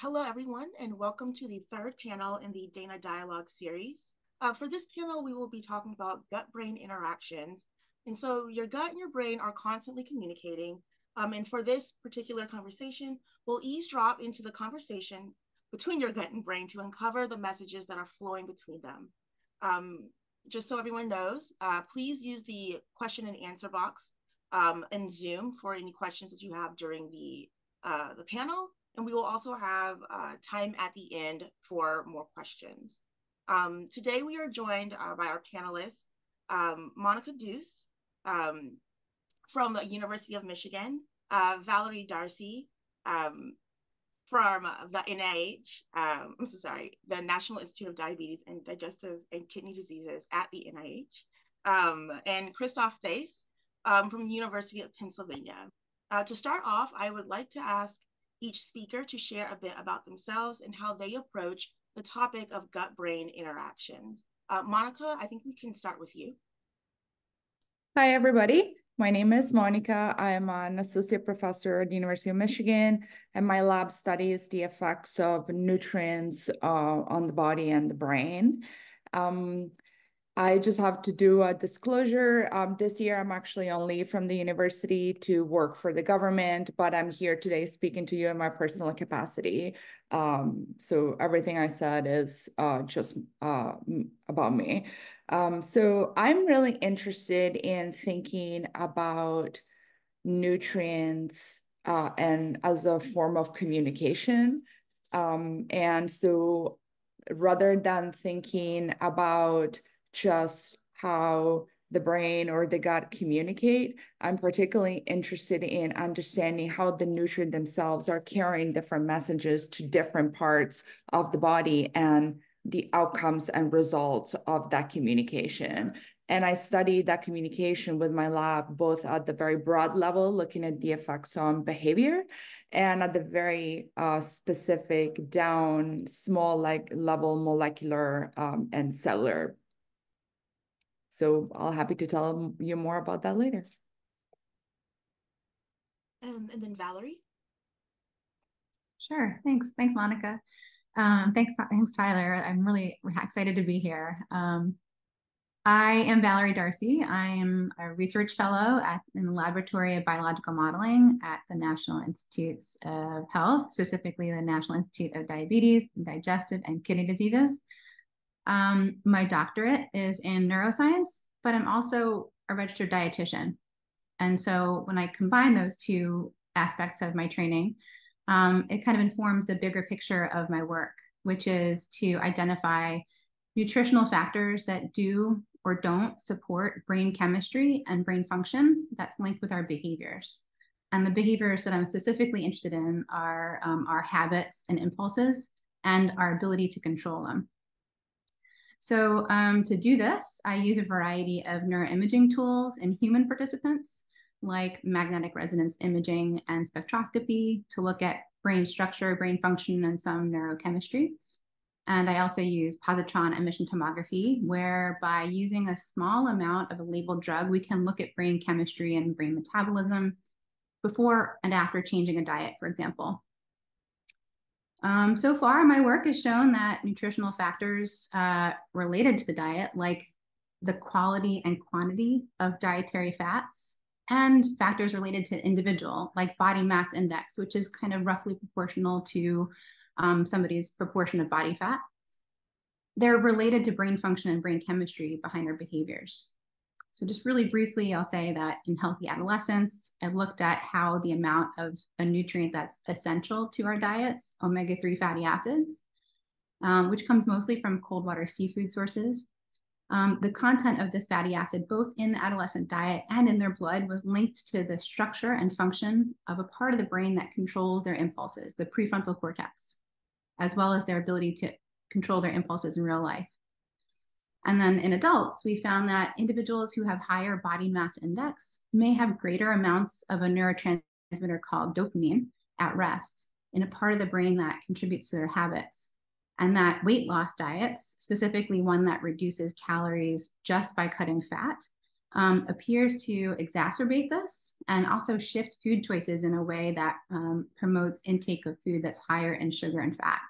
hello, everyone, and welcome to the third panel in the Dana Dialogue series. Uh, for this panel, we will be talking about gut-brain interactions. And so your gut and your brain are constantly communicating. Um, and for this particular conversation, we'll eavesdrop into the conversation between your gut and brain to uncover the messages that are flowing between them. Um, just so everyone knows, uh, please use the question and answer box um, in Zoom for any questions that you have during the, uh, the panel. And we will also have uh, time at the end for more questions. Um, today we are joined uh, by our panelists, um, Monica Dus um, from the University of Michigan, uh, Valerie Darcey um, from the NIH, um, I'm so sorry, the National Institute of Diabetes and Digestive and Kidney Diseases at the NIH, um, and Christoph Thaiss from the University of Pennsylvania. Uh, to start off, I would like to ask each speaker to share a bit about themselves and how they approach the topic of gut brain interactions. Uh, Monica, I think we can start with you. Hi, everybody. My name is Monica. I am an associate professor at the University of Michigan, and my lab studies the effects of nutrients uh, on the body and the brain. Um, I just have to do a disclosure. Um, this year, I'm actually only from the university to work for the government, but I'm here today speaking to you in my personal capacity. Um, so everything I said is uh, just uh, about me. Um, so I'm really interested in thinking about nutrients uh, and as a form of communication. Um, and so rather than thinking about just how the brain or the gut communicate. I'm particularly interested in understanding how the nutrient themselves are carrying different messages to different parts of the body and the outcomes and results of that communication. And I study that communication with my lab, both at the very broad level, looking at the effects on behavior, and at the very uh, specific down small like level molecular um, and cellular so I'll happy to tell you more about that later. Um, and then Valerie. Sure. Thanks. Thanks, Monica. Um, thanks, thanks, Tyler. I'm really excited to be here. Um, I am Valerie Darcey. I am a research fellow at, in the Laboratory of Biological Modeling at the National Institutes of Health, specifically the National Institute of Diabetes, Digestive, and Kidney Diseases. Um, my doctorate is in neuroscience, but I'm also a registered dietitian. And so when I combine those two aspects of my training, um, it kind of informs the bigger picture of my work, which is to identify nutritional factors that do or don't support brain chemistry and brain function that's linked with our behaviors. And the behaviors that I'm specifically interested in are um, our habits and impulses and our ability to control them. So um, to do this, I use a variety of neuroimaging tools in human participants, like magnetic resonance imaging and spectroscopy to look at brain structure, brain function, and some neurochemistry. And I also use positron emission tomography, where by using a small amount of a labeled drug, we can look at brain chemistry and brain metabolism before and after changing a diet, for example. Um, so far, my work has shown that nutritional factors uh, related to the diet, like the quality and quantity of dietary fats, and factors related to individual, like body mass index, which is kind of roughly proportional to um, somebody's proportion of body fat. They're related to brain function and brain chemistry behind our behaviors. So just really briefly, I'll say that in healthy adolescents, I looked at how the amount of a nutrient that's essential to our diets, omega-3 fatty acids, um, which comes mostly from cold water seafood sources. Um, the content of this fatty acid, both in the adolescent diet and in their blood, was linked to the structure and function of a part of the brain that controls their impulses, the prefrontal cortex, as well as their ability to control their impulses in real life. And then in adults, we found that individuals who have higher body mass index may have greater amounts of a neurotransmitter called dopamine at rest in a part of the brain that contributes to their habits. And that weight loss diets, specifically one that reduces calories just by cutting fat, um, appears to exacerbate this and also shift food choices in a way that um, promotes intake of food that's higher in sugar and fat.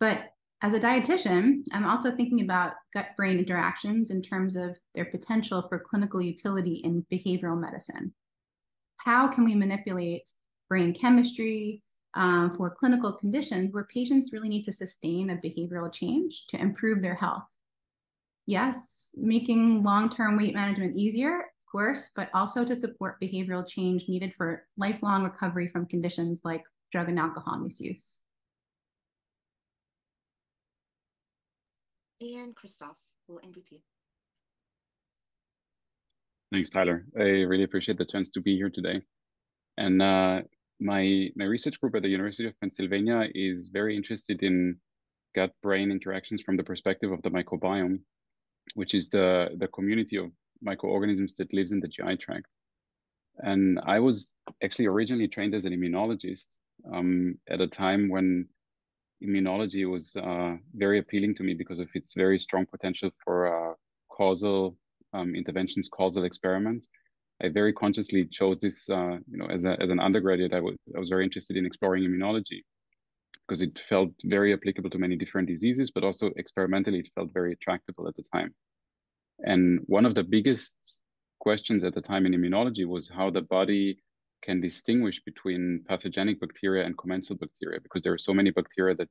But as a dietitian, I'm also thinking about gut brain interactions in terms of their potential for clinical utility in behavioral medicine. How can we manipulate brain chemistry um, for clinical conditions where patients really need to sustain a behavioral change to improve their health? Yes, making long term weight management easier, of course, but also to support behavioral change needed for lifelong recovery from conditions like drug and alcohol misuse. And Christoph, we'll end with you. Thanks, Tyler. I really appreciate the chance to be here today. And uh, my my research group at the University of Pennsylvania is very interested in gut-brain interactions from the perspective of the microbiome, which is the the community of microorganisms that lives in the GI tract. And I was actually originally trained as an immunologist um, at a time when immunology was uh, very appealing to me because of its very strong potential for uh, causal um, interventions, causal experiments. I very consciously chose this, uh, you know, as, a, as an undergraduate, I was, I was very interested in exploring immunology because it felt very applicable to many different diseases, but also experimentally, it felt very attractable at the time. And one of the biggest questions at the time in immunology was how the body can distinguish between pathogenic bacteria and commensal bacteria because there are so many bacteria that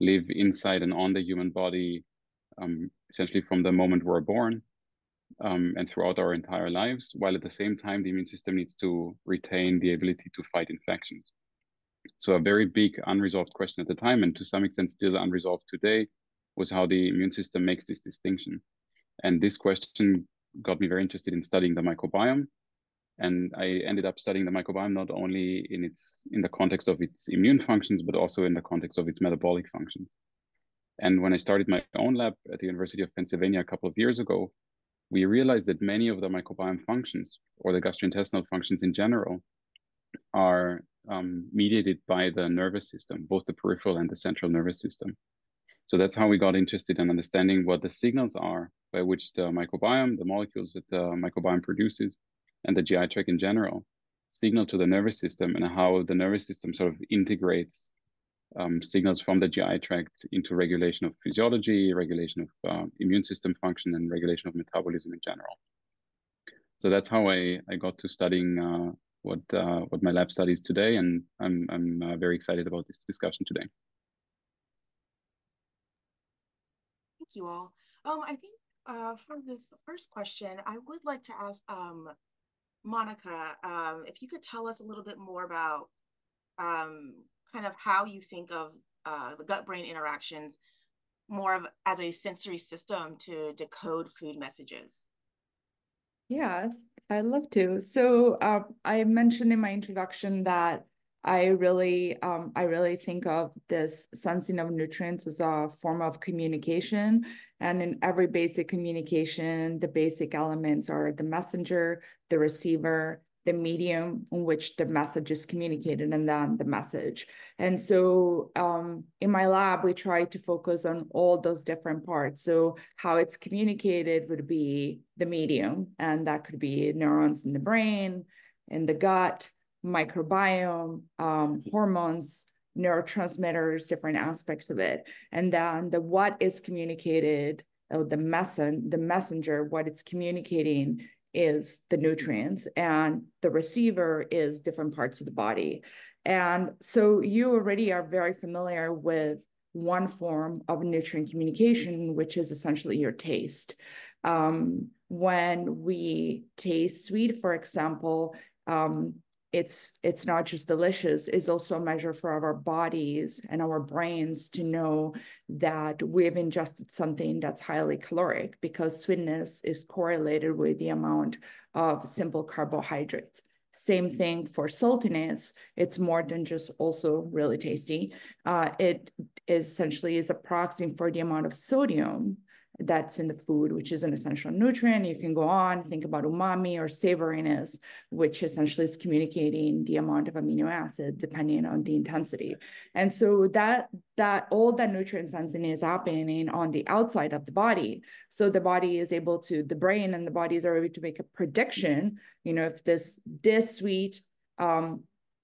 live inside and on the human body um, essentially from the moment we're born um, and throughout our entire lives, while at the same time the immune system needs to retain the ability to fight infections. So a very big unresolved question at the time, and to some extent still unresolved today, was how the immune system makes this distinction. And this question got me very interested in studying the microbiome and I ended up studying the microbiome not only in its in the context of its immune functions, but also in the context of its metabolic functions. And when I started my own lab at the University of Pennsylvania a couple of years ago, we realized that many of the microbiome functions, or the gastrointestinal functions in general, are um, mediated by the nervous system, both the peripheral and the central nervous system. So that's how we got interested in understanding what the signals are by which the microbiome, the molecules that the microbiome produces, and the GI tract in general signal to the nervous system and how the nervous system sort of integrates um, signals from the GI tract into regulation of physiology, regulation of uh, immune system function, and regulation of metabolism in general. So that's how I, I got to studying uh, what uh, what my lab studies today, and I'm I'm uh, very excited about this discussion today. Thank you all. Um, I think uh, for this first question, I would like to ask um, Monica, um, if you could tell us a little bit more about um, kind of how you think of uh, the gut brain interactions more of as a sensory system to decode food messages. Yeah, I'd love to. So uh, I mentioned in my introduction that I really, um, I really think of this sensing of nutrients as a form of communication. And in every basic communication, the basic elements are the messenger, the receiver, the medium in which the message is communicated, and then the message. And so um, in my lab, we try to focus on all those different parts. So how it's communicated would be the medium, and that could be neurons in the brain, in the gut, microbiome, um, hormones, neurotransmitters, different aspects of it. And then the what is communicated, or the messen the messenger, what it's communicating is the nutrients, and the receiver is different parts of the body. And so you already are very familiar with one form of nutrient communication, which is essentially your taste. Um, when we taste sweet, for example, um, it's it's not just delicious it's also a measure for our bodies and our brains to know that we've ingested something that's highly caloric because sweetness is correlated with the amount of simple carbohydrates. Same thing for saltiness it's more than just also really tasty. Uh, it essentially is a proxy for the amount of sodium that's in the food, which is an essential nutrient. You can go on, think about umami or savoriness, which essentially is communicating the amount of amino acid depending on the intensity. And so that that all that nutrient sensing is happening on the outside of the body. So the body is able to, the brain and the body is able to make a prediction, you know, if this this sweet, um,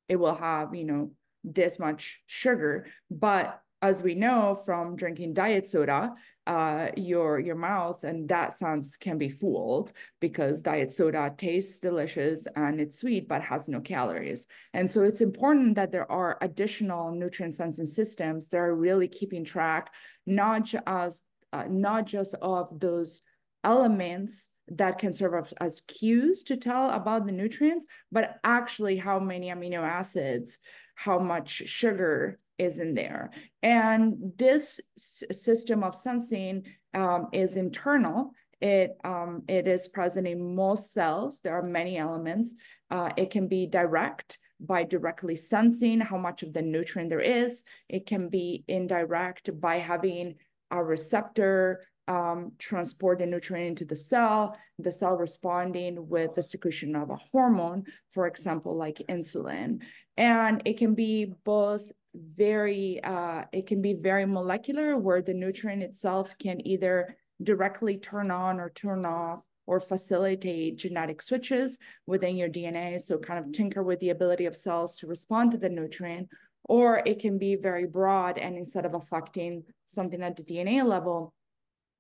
it will have, you know, this much sugar. But as we know from drinking diet soda, uh, your your mouth and that sense can be fooled because diet soda tastes delicious and it's sweet but has no calories. And so it's important that there are additional nutrient sensing systems that are really keeping track not just uh, not just of those elements that can serve as, as cues to tell about the nutrients, but actually how many amino acids, how much sugar, is in there. And this system of sensing um, is internal. It, um, it is present in most cells. There are many elements. Uh, it can be direct by directly sensing how much of the nutrient there is. It can be indirect by having a receptor um, transport the nutrient into the cell, the cell responding with the secretion of a hormone, for example, like insulin. And it can be both very, uh, it can be very molecular where the nutrient itself can either directly turn on or turn off or facilitate genetic switches within your DNA. So kind of tinker with the ability of cells to respond to the nutrient, or it can be very broad and instead of affecting something at the DNA level,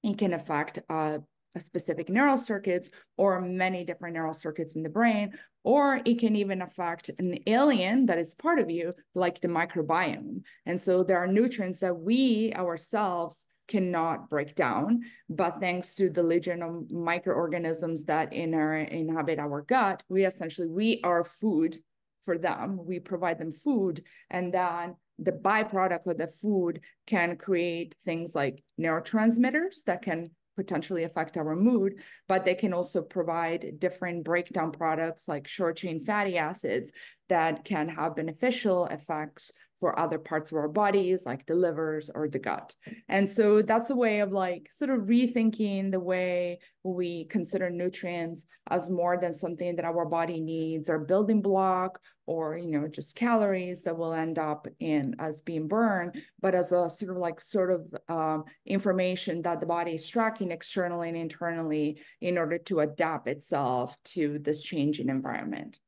it can affect uh, specific neural circuits or many different neural circuits in the brain, or it can even affect an alien that is part of you, like the microbiome. And so there are nutrients that we ourselves cannot break down, but thanks to the legion of microorganisms that in our, inhabit our gut, we essentially, we are food for them. We provide them food, and then the byproduct of the food can create things like neurotransmitters that can potentially affect our mood, but they can also provide different breakdown products like short chain fatty acids that can have beneficial effects for other parts of our bodies, like the livers or the gut. And so that's a way of like sort of rethinking the way we consider nutrients as more than something that our body needs or building block or you know just calories that will end up in as being burned but as a sort of like sort of um, information that the body is tracking externally and internally in order to adapt itself to this changing environment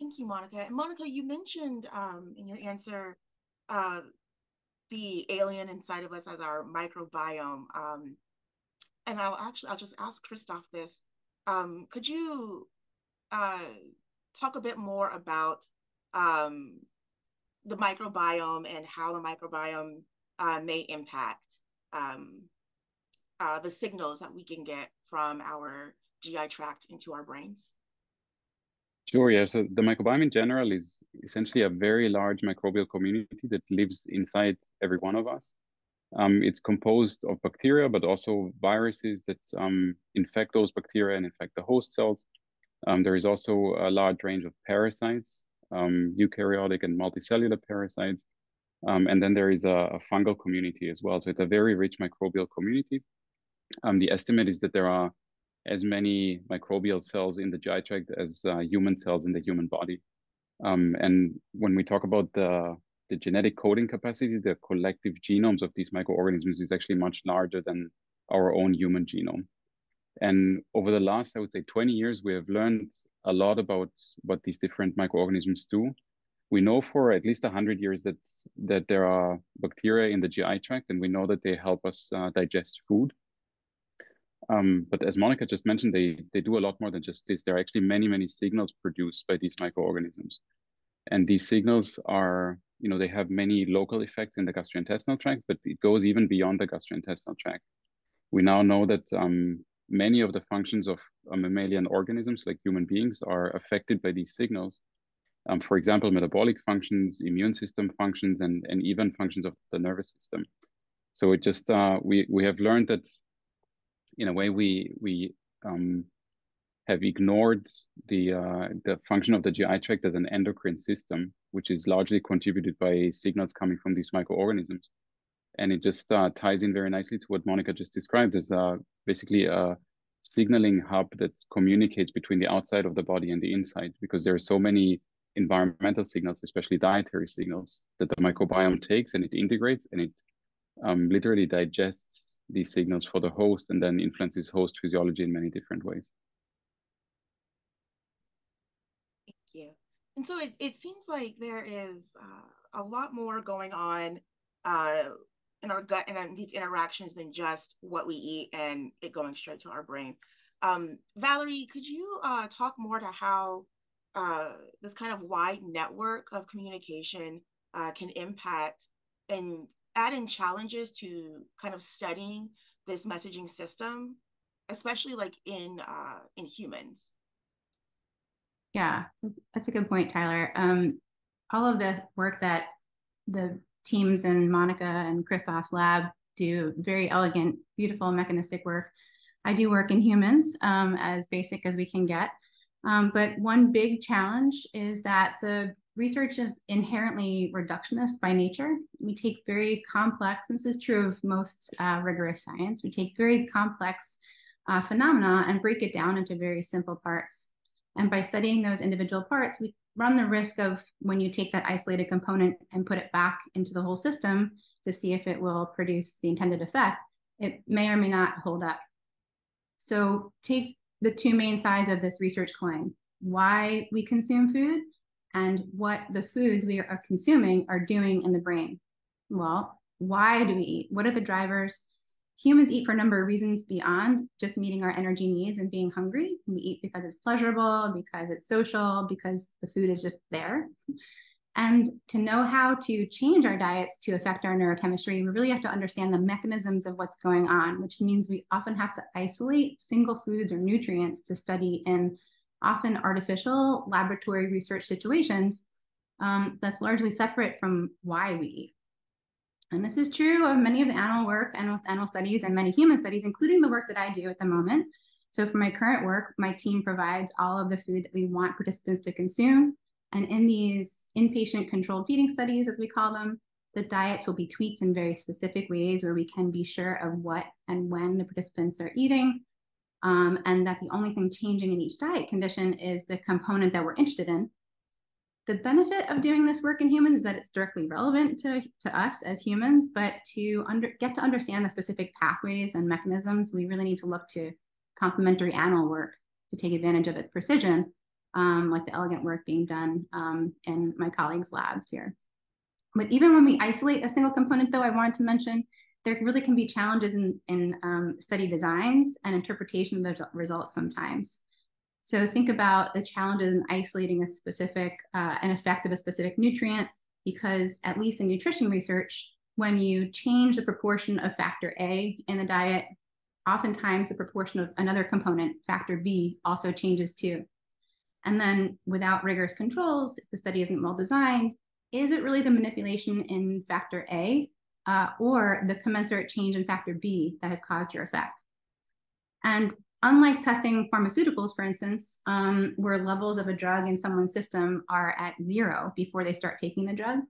Thank you, Monica. And Monica, you mentioned um, in your answer uh, the alien inside of us as our microbiome. Um, and I'll actually, I'll just ask Christoph this. Um, could you uh, talk a bit more about um, the microbiome and how the microbiome uh, may impact um, uh, the signals that we can get from our GI tract into our brains? Sure, yeah. So the microbiome in general is essentially a very large microbial community that lives inside every one of us. Um, it's composed of bacteria, but also viruses that um, infect those bacteria and infect the host cells. Um, there is also a large range of parasites, um, eukaryotic and multicellular parasites. Um, and then there is a, a, fungal community as well. So it's a very rich microbial community. Um, the estimate is that there are as many microbial cells in the GI tract as uh, human cells in the human body. Um, and when we talk about the, the genetic coding capacity, the collective genomes of these microorganisms is actually much larger than our own human genome. And over the last, I would say, 20 years, we have learned a lot about what these different microorganisms do. We know for at least 100 years that, that there are bacteria in the GI tract, and we know that they help us uh, digest food. Um, but as Monica just mentioned, they, they do a lot more than just this. There are actually many, many signals produced by these microorganisms. And these signals are, you know, they have many local effects in the gastrointestinal tract, but it goes even beyond the gastrointestinal tract. We now know that um, many of the functions of mammalian organisms, like human beings, are affected by these signals. Um, for example, metabolic functions, immune system functions, and, and even functions of the nervous system. So it just, uh, we, we have learned that in a way we we um, have ignored the uh, the function of the GI tract as an endocrine system, which is largely contributed by signals coming from these microorganisms. and it just uh, ties in very nicely to what Monica just described as uh, basically a signaling hub that communicates between the outside of the body and the inside because there are so many environmental signals, especially dietary signals, that the microbiome takes and it integrates and it um, literally digests these signals for the host and then influences host physiology in many different ways. Thank you. And so it, it seems like there is uh, a lot more going on uh, in our gut and these interactions than just what we eat and it going straight to our brain. Um, Valerie, could you uh, talk more to how uh, this kind of wide network of communication uh, can impact and add in challenges to kind of studying this messaging system, especially like in uh, in humans. Yeah, that's a good point, Tyler. Um, all of the work that the teams in Monica and Christoph's lab do, very elegant, beautiful mechanistic work. I do work in humans um, as basic as we can get. Um, but one big challenge is that the research is inherently reductionist by nature. We take very complex, this is true of most uh, rigorous science, we take very complex uh, phenomena and break it down into very simple parts. And by studying those individual parts, we run the risk of when you take that isolated component and put it back into the whole system to see if it will produce the intended effect, it may or may not hold up. So take the two main sides of this research coin why we consume food and what the foods we are consuming are doing in the brain. Well, why do we eat? What are the drivers? Humans eat for a number of reasons beyond just meeting our energy needs and being hungry. We eat because it's pleasurable, because it's social, because the food is just there. And to know how to change our diets to affect our neurochemistry, we really have to understand the mechanisms of what's going on, which means we often have to isolate single foods or nutrients to study in often artificial laboratory research situations um, that's largely separate from why we eat. And this is true of many of the animal work, animal, animal studies, and many human studies, including the work that I do at the moment. So for my current work, my team provides all of the food that we want participants to consume and in these inpatient controlled feeding studies, as we call them, the diets will be tweaked in very specific ways where we can be sure of what and when the participants are eating. Um, and that the only thing changing in each diet condition is the component that we're interested in. The benefit of doing this work in humans is that it's directly relevant to, to us as humans, but to under, get to understand the specific pathways and mechanisms, we really need to look to complementary animal work to take advantage of its precision um, like the elegant work being done um, in my colleagues' labs here. But even when we isolate a single component, though, I wanted to mention there really can be challenges in, in um, study designs and interpretation of the results sometimes. So think about the challenges in isolating a specific, uh, an effect of a specific nutrient, because at least in nutrition research, when you change the proportion of factor A in the diet, oftentimes the proportion of another component, factor B, also changes too. And then without rigorous controls, if the study isn't well designed, is it really the manipulation in factor A uh, or the commensurate change in factor B that has caused your effect? And unlike testing pharmaceuticals, for instance, um, where levels of a drug in someone's system are at zero before they start taking the drug,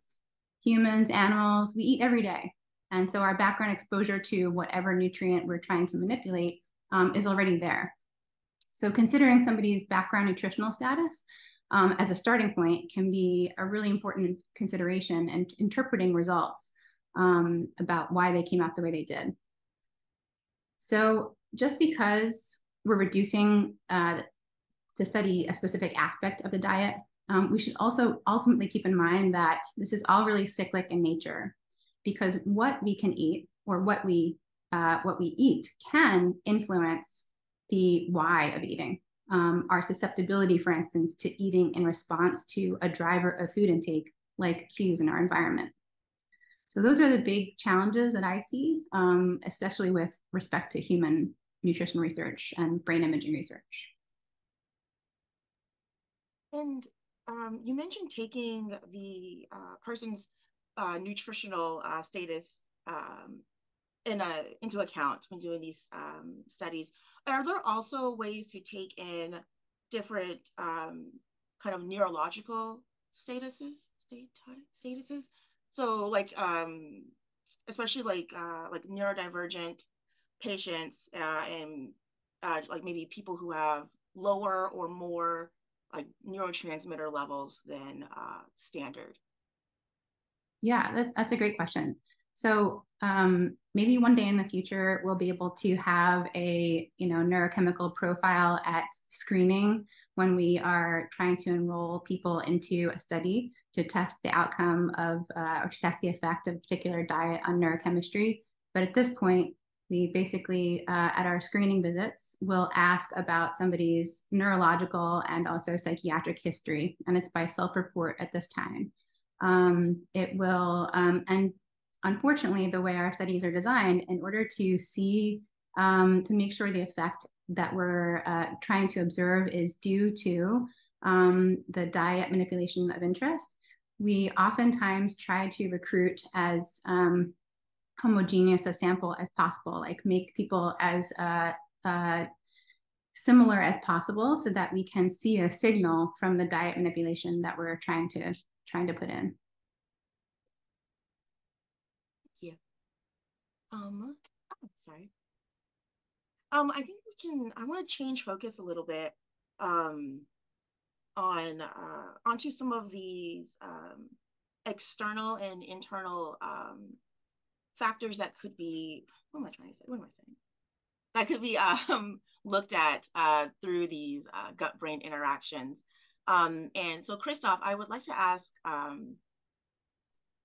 humans, animals, we eat every day. And so our background exposure to whatever nutrient we're trying to manipulate um, is already there. So considering somebody's background nutritional status um, as a starting point can be a really important consideration and interpreting results um, about why they came out the way they did. So just because we're reducing uh, to study a specific aspect of the diet, um, we should also ultimately keep in mind that this is all really cyclic in nature because what we can eat or what we uh, what we eat can influence the why of eating. Um, our susceptibility, for instance, to eating in response to a driver of food intake, like cues in our environment. So those are the big challenges that I see, um, especially with respect to human nutrition research and brain imaging research. And um, you mentioned taking the uh, person's uh, nutritional uh, status um, in a, into account when doing these um, studies. Are there also ways to take in different um, kind of neurological statuses, state statuses? So like um, especially like uh, like neurodivergent patients uh, and uh, like maybe people who have lower or more like neurotransmitter levels than uh, standard? Yeah, that, that's a great question. So um, maybe one day in the future we'll be able to have a you know neurochemical profile at screening when we are trying to enroll people into a study to test the outcome of uh, or to test the effect of a particular diet on neurochemistry. But at this point, we basically uh, at our screening visits will ask about somebody's neurological and also psychiatric history, and it's by self-report at this time. Um, it will um, and unfortunately, the way our studies are designed, in order to see, um, to make sure the effect that we're uh, trying to observe is due to um, the diet manipulation of interest, we oftentimes try to recruit as um, homogeneous a sample as possible, like make people as uh, uh, similar as possible so that we can see a signal from the diet manipulation that we're trying to trying to put in. Yeah. Um, oh, sorry. Um, I think we can. I want to change focus a little bit. Um, on uh, onto some of these um, external and internal um, factors that could be. What am I trying to say? What am I saying? That could be um, looked at uh, through these uh, gut-brain interactions. Um, and so, Christoph, I would like to ask um,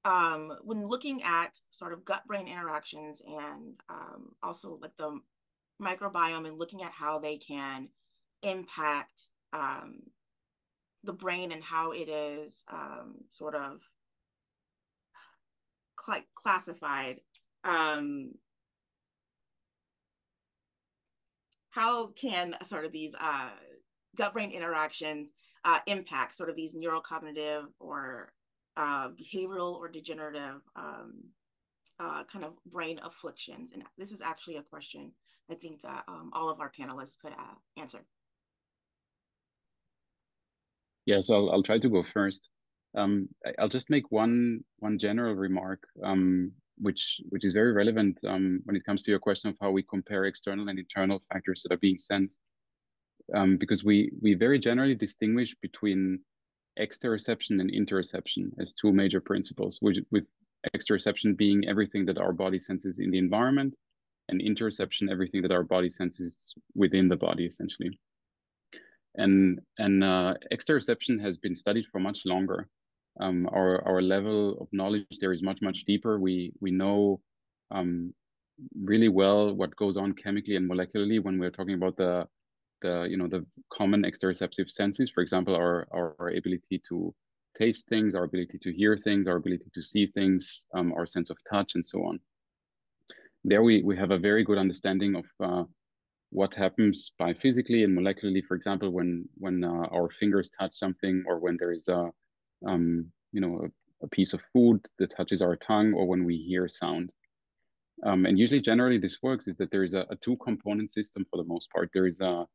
um, when looking at sort of gut brain interactions and also like the microbiome and looking at how they can impact um, the brain and how it is um, sort of cl- classified. Um, how can sort of these uh, gut brain interactions uh, impact sort of these neurocognitive or uh, behavioral or degenerative um, uh, kind of brain afflictions? And this is actually a question I think that um, all of our panelists could uh, answer. Yeah, so I'll, I'll try to go first. Um, I'll just make one one general remark, um, which which is very relevant um, when it comes to your question of how we compare external and internal factors that are being sensed, um, because we we very generally distinguish between exteroception and interoception as two major principles, with, with exteroception being everything that our body senses in the environment, and interoception everything that our body senses within the body, essentially. And and uh, exteroception has been studied for much longer. Um, our our level of knowledge there is much much deeper. We we know um, really well what goes on chemically and molecularly when we're talking about the the you know the common exteroceptive senses for example our, our, our ability to taste things our ability to hear things our ability to see things um, our sense of touch and so on there we, we have a very good understanding of uh, what happens by physically and molecularly for example when when uh, our fingers touch something or when there is a um, you know a, a, piece of food that touches our tongue or when we hear sound um, and usually generally this works is that there is a, a two component system for the most part there is a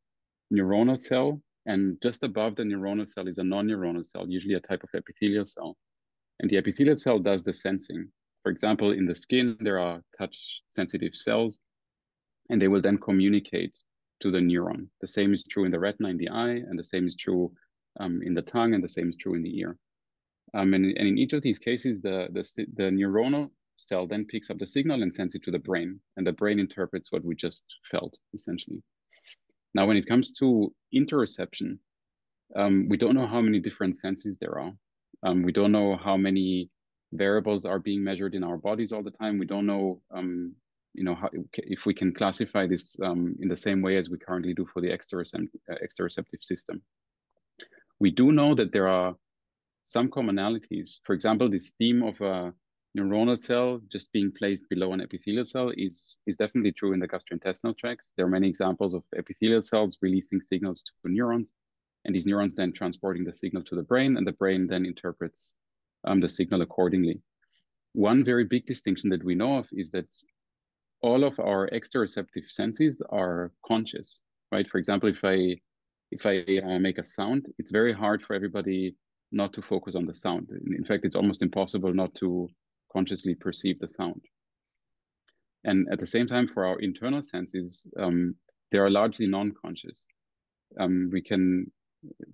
neuronal cell, and just above the neuronal cell is a non-neuronal cell, usually a type of epithelial cell. And the epithelial cell does the sensing. For example, in the skin, there are touch sensitive cells, and they will then communicate to the neuron. The same is true in the retina in the eye, and the same is true um, in the tongue, and the same is true in the ear. Um, and, and in each of these cases, the, the, the neuronal cell then picks up the signal and sends it to the brain, and the brain interprets what we just felt, essentially. Now, when it comes to interoception, um, we don't know how many different senses there are. Um, we don't know how many variables are being measured in our bodies all the time. We don't know, um, you know, how, if we can classify this um, in the same way as we currently do for the exterocept uh, exteroceptive system. We do know that there are some commonalities. For example, this theme of a neuronal cell just being placed below an epithelial cell is, is definitely true in the gastrointestinal tract. There are many examples of epithelial cells releasing signals to neurons, and these neurons then transporting the signal to the brain, and the brain then interprets um, the signal accordingly. One very big distinction that we know of is that all of our exteroceptive senses are conscious, right? For example, if I if I uh, make a sound, it's very hard for everybody not to focus on the sound. In fact, it's almost impossible not to consciously perceive the sound. And at the same time, for our internal senses, um, they are largely non-conscious. Um, we can,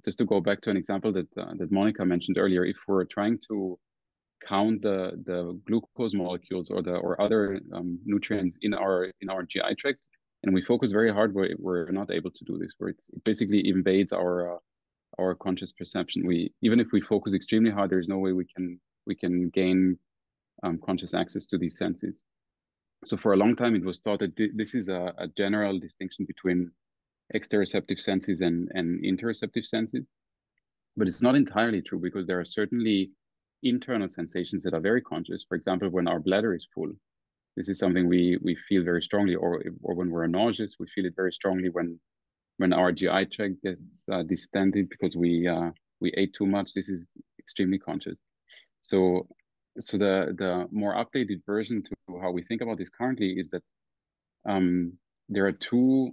just to go back to an example that uh, that Monica mentioned earlier, if we're trying to count the the glucose molecules or the or other um, nutrients in our in our GI tract, and we focus very hard, we're, we're not able to do this. Where it basically invades our uh, our conscious perception. We even if we focus extremely hard, there's no way we can we can gain um, conscious access to these senses. So for a long time, it was thought that this is a, a general distinction between exteroceptive senses and, and interoceptive senses. But it's not entirely true because there are certainly internal sensations that are very conscious. For example, when our bladder is full, this is something we we feel very strongly, or or when we're nauseous, we feel it very strongly when when our GI tract gets uh, distended because we uh, we ate too much. This is extremely conscious. So so the the more updated version to how we think about this currently is that um, there are two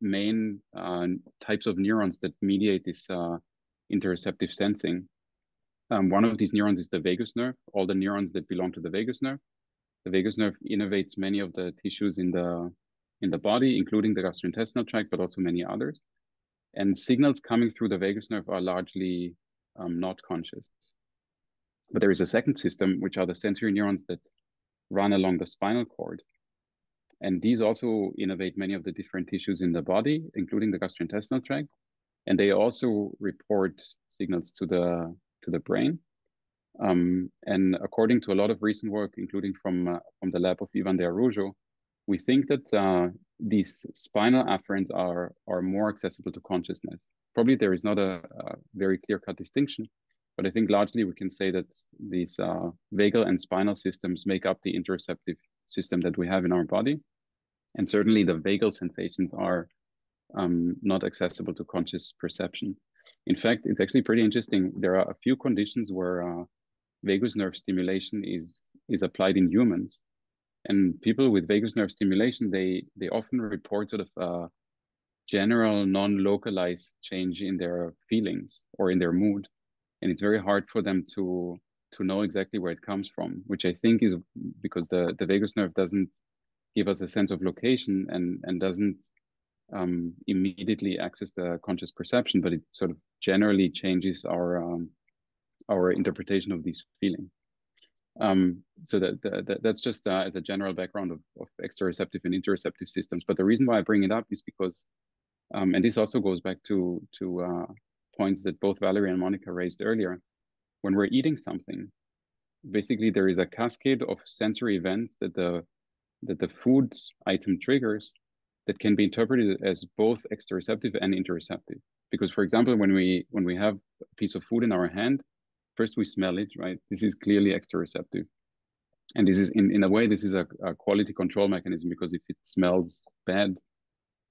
main uh, types of neurons that mediate this uh, interoceptive sensing. Um, one of these neurons is the vagus nerve, all the neurons that belong to the vagus nerve. The vagus nerve innervates many of the tissues in the in the body, including the gastrointestinal tract, but also many others. And signals coming through the vagus nerve are largely um, not conscious. But there is a second system, which are the sensory neurons that run along the spinal cord. And these also innervate many of the different tissues in the body, including the gastrointestinal tract. And they also report signals to the to the brain. Um, and according to a lot of recent work, including from uh, from the lab of Ivan de Araujo, we think that uh, these spinal afferents are are more accessible to consciousness. Probably there is not a, a very clear-cut distinction, but I think largely we can say that these uh, vagal and spinal systems make up the interoceptive system that we have in our body. And certainly the vagal sensations are um, not accessible to conscious perception. In fact, it's actually pretty interesting. There are a few conditions where uh, vagus nerve stimulation is, is applied in humans. And people with vagus nerve stimulation, they, they often report sort of a general non-localized change in their feelings or in their mood and it's very hard for them to to know exactly where it comes from, which I think is because the the vagus nerve doesn't give us a sense of location and and doesn't um, immediately access the conscious perception, but it sort of generally changes our um, our interpretation of these feelings. Um, so that, that, that's just uh, as a general background of, of exteroceptive and interoceptive systems. But the reason why I bring it up is because, um, and this also goes back to to uh, points that both Valerie and Monica raised earlier. When we're eating something, basically there is a cascade of sensory events that the that the food item triggers that can be interpreted as both exteroceptive and interoceptive. Because for example, when we when we have a piece of food in our hand, first we smell it, right? This is clearly exteroceptive. And this is in, in a way, this is a, a quality control mechanism because if it smells bad,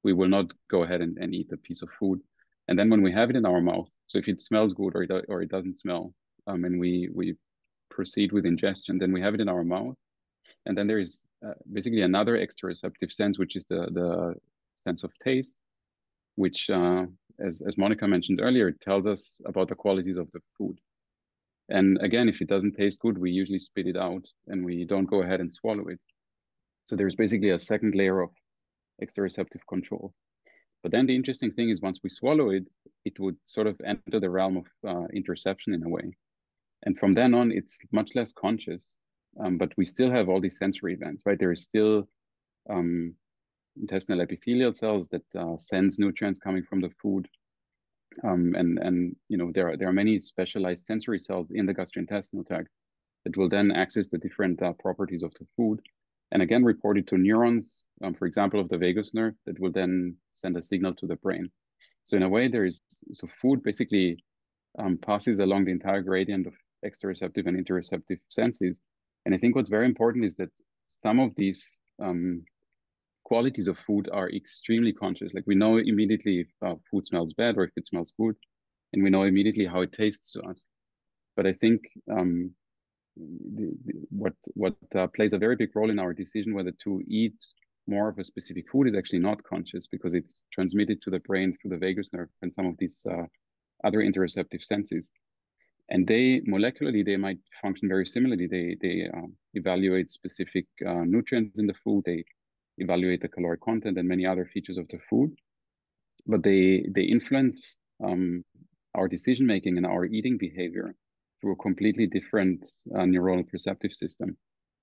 we will not go ahead and, and eat a piece of food. And then when we have it in our mouth, so if it smells good or it, or it doesn't smell, um, and we, we proceed with ingestion, then we have it in our mouth. And then there is uh, basically another exteroceptive sense, which is the, the sense of taste, which, uh, as, as Monica mentioned earlier, it tells us about the qualities of the food. And again, if it doesn't taste good, we usually spit it out and we don't go ahead and swallow it. So there's basically a second layer of exteroceptive control. But then the interesting thing is once we swallow it, it would sort of enter the realm of uh, interoception in a way. And from then on, it's much less conscious, um, but we still have all these sensory events, right? There is still um, intestinal epithelial cells that uh, sense nutrients coming from the food. Um, and and you know there are there are many specialized sensory cells in the gastrointestinal tract that will then access the different uh, properties of the food and again reported to neurons, um, for example, of the vagus nerve that will then send a signal to the brain. So in a way, there is so food basically um, passes along the entire gradient of exteroceptive and interoceptive senses. And I think what's very important is that some of these um, qualities of food are extremely conscious. Like we know immediately if uh, food smells bad or if it smells good, and we know immediately how it tastes to us. But I think um, the, the, what what uh, plays a very big role in our decision whether to eat more of a specific food is actually not conscious because it's transmitted to the brain through the vagus nerve and some of these uh, other interoceptive senses. And they molecularly they might function very similarly. They they um, evaluate specific uh, nutrients in the food. They evaluate the caloric content and many other features of the food, but they they influence um, our decision making and our eating behavior through a completely different uh, neuronal perceptive system.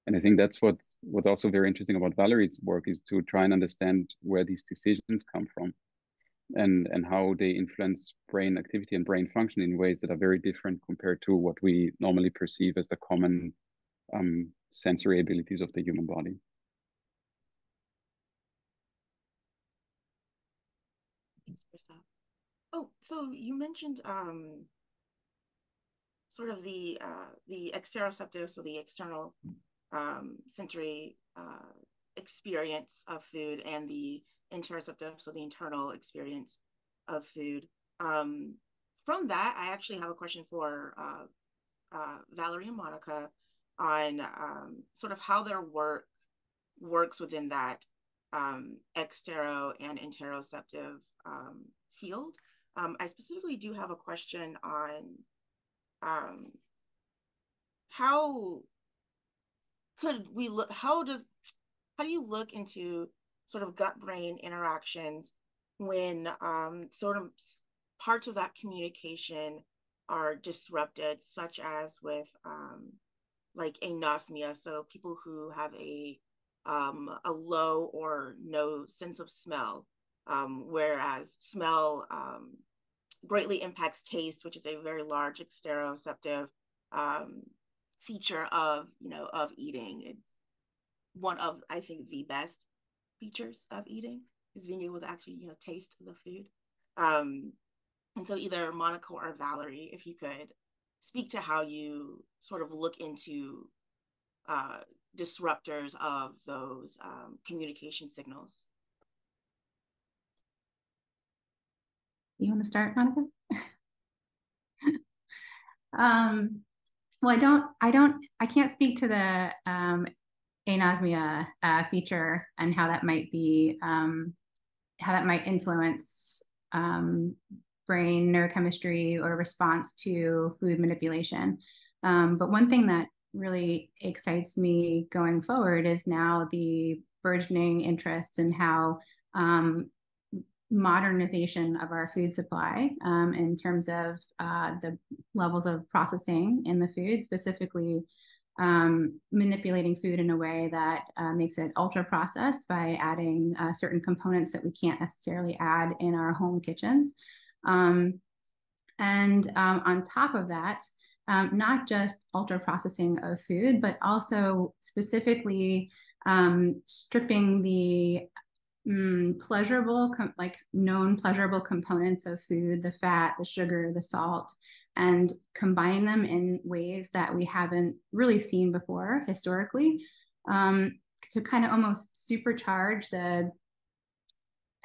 And I think that's what what's also very interesting about Valerie's work is to try and understand where these decisions come from and and how they influence brain activity and brain function in ways that are very different compared to what we normally perceive as the common um, sensory abilities of the human body. Oh, so you mentioned um, sort of the uh, the exteroceptive, so the external um, sensory uh, experience of food, and the interoceptive, so the internal experience of food. Um, from that, I actually have a question for uh, uh, Valerie and Monica on um, sort of how their work works within that um, extero and interoceptive um, field. Um, I specifically do have a question on um, how could we look, how does, how do you look into sort of gut brain interactions when um, sort of parts of that communication are disrupted, such as with um, like anosmia. So people who have a um, a low or no sense of smell, um, whereas smell um, greatly impacts taste, which is a very large exteroceptive um, feature of you know of eating. It's one of I think the best features of eating is being able to actually, you know, taste the food. Um, and so either Monica or Valerie, if you could speak to how you sort of look into uh, disruptors of those um, communication signals. You want to start, Monica? um, well, I don't, I don't, I can't speak to the um, anosmia uh, feature and how that might be um, how that might influence um, brain neurochemistry or response to food manipulation. Um, but one thing that really excites me going forward is now the burgeoning interest in how um, modernization of our food supply um, in terms of uh, the levels of processing in the food, specifically um, manipulating food in a way that uh, makes it ultra processed by adding uh, certain components that we can't necessarily add in our home kitchens. Um, and um, on top of that, um, not just ultra processing of food, but also specifically um, stripping the mm, pleasurable, like known pleasurable components of food, the fat, the sugar, the salt, and combine them in ways that we haven't really seen before historically um, to kind of almost supercharge the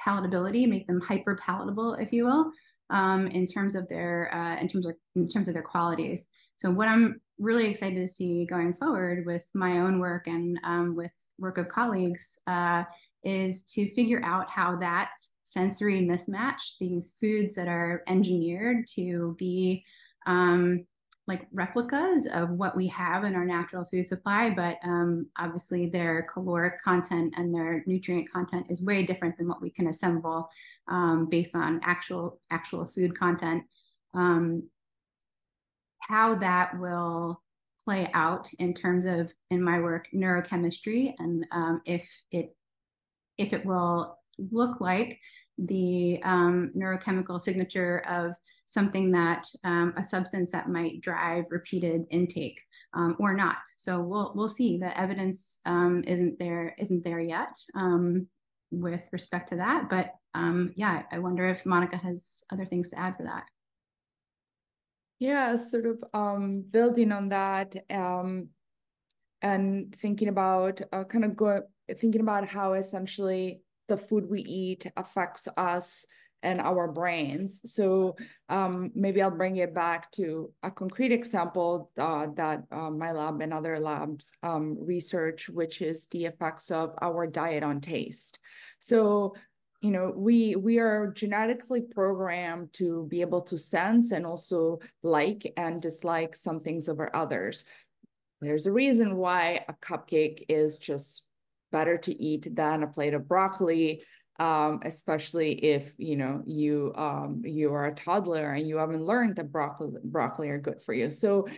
palatability, make them hyper palatable, if you will, um, in terms of their uh, in terms of in terms of their qualities. So what I'm really excited to see going forward with my own work and um, with work of colleagues uh, is to figure out how that sensory mismatch, these foods that are engineered to be um, like replicas of what we have in our natural food supply, but um, obviously their caloric content and their nutrient content is way different than what we can assemble um, based on actual actual food content. Um, how that will play out in terms of in my work neurochemistry and um, if it if it will look like the um, neurochemical signature of something that um, a substance that might drive repeated intake um, or not. So we'll we'll see. The evidence um, isn't there isn't there yet um, with respect to that. But um, yeah, I wonder if Monica has other things to add for that. Yeah, sort of building on that and thinking about uh, kind of go thinking about how essentially the food we eat affects us and our brains. So um, maybe I'll bring it back to a concrete example uh, that uh, my lab and other labs um, research, which is the effects of our diet on taste. So you know, we we are genetically programmed to be able to sense and also like and dislike some things over others. There's a reason why a cupcake is just better to eat than a plate of broccoli, um, especially if you know you um, you are a toddler and you haven't learned that broccoli broccoli are good for you. So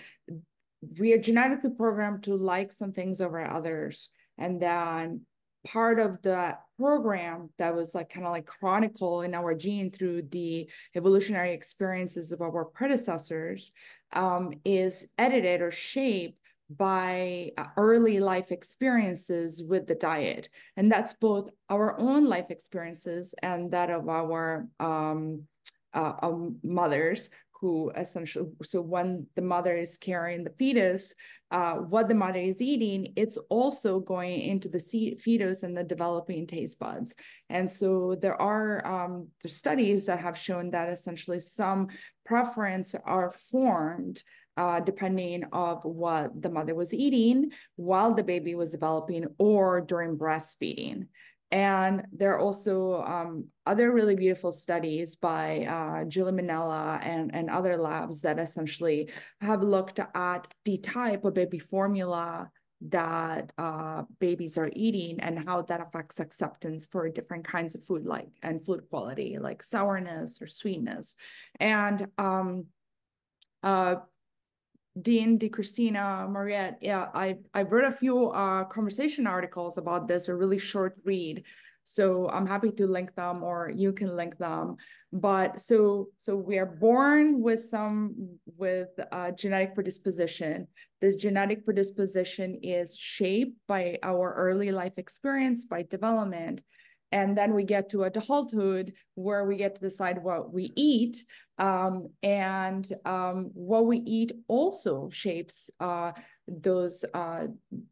we are genetically programmed to like some things over others, and then part of the program that was like kind of like chronicle in our gene through the evolutionary experiences of our predecessors um, is edited or shaped by uh, early life experiences with the diet and that's both our own life experiences and that of our um, uh, um, mothers who essentially so when the mother is carrying the fetus uh, what the mother is eating, it's also going into the fetus and the developing taste buds. And so there are um, studies that have shown that essentially some preference are formed uh, depending of what the mother was eating while the baby was developing or during breastfeeding. And there are also um, other really beautiful studies by uh, Julie Mennella and, and other labs that essentially have looked at the type of baby formula that uh, babies are eating and how that affects acceptance for different kinds of food like and food quality like sourness or sweetness and um, uh, Dean, DeChristina, Mariette, yeah, I I wrote a few uh, conversation articles about this, a really short read. So I'm happy to link them or you can link them. But so so we are born with some with uh, genetic predisposition. This genetic predisposition is shaped by our early life experience, by development. And then we get to adulthood where we get to decide what we eat. Um, and um, what we eat also shapes uh, those uh,